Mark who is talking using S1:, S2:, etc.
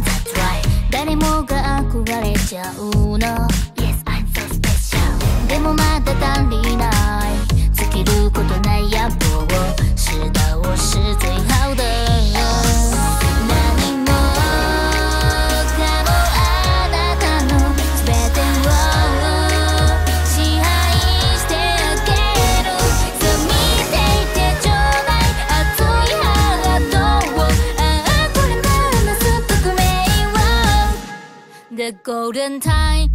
S1: That's right 誰もが憧れちゃうの the golden time.